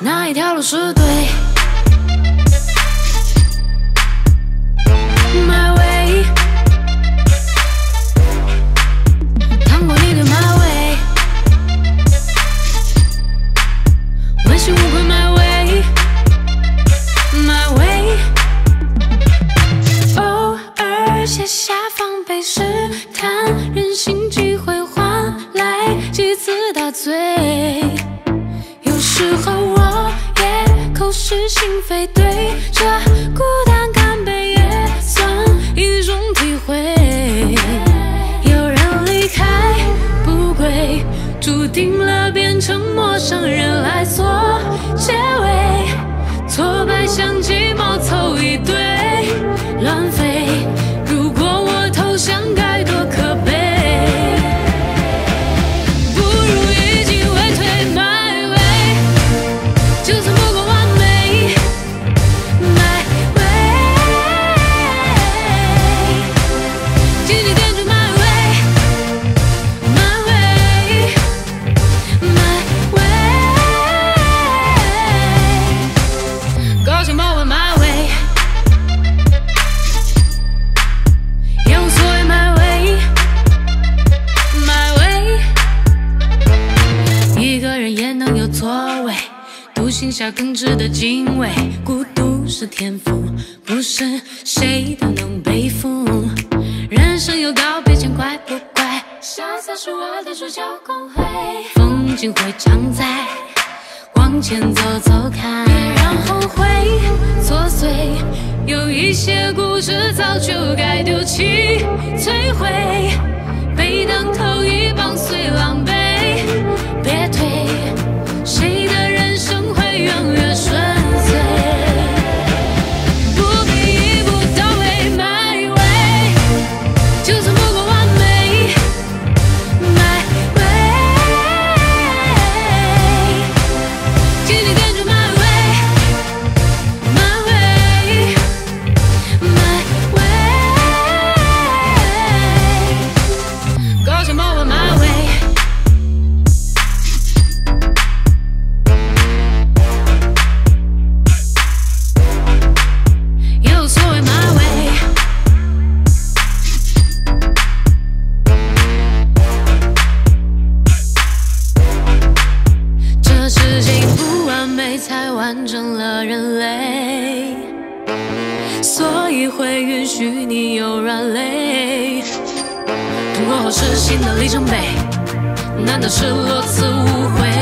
哪一条路是对。My way，趟过你的马尾，问心无愧。My way，My way，偶尔卸下防备，试探非，对着孤单干杯也算一种体会。有人离开不归，注定了变成陌生人来做结尾，挫败像鸡毛凑一堆，位，独行侠更值得敬畏。孤独是天赋，不是谁都能背负。人生有告别见，怪不怪？潇洒是我的主角光辉，风景会常在，往前走走看，别让后悔作祟。有一些故事早就该丢弃摧毁，就才完整了人类，所以会允许你有软肋。痛过后是新的里程碑，难道是落次无悔？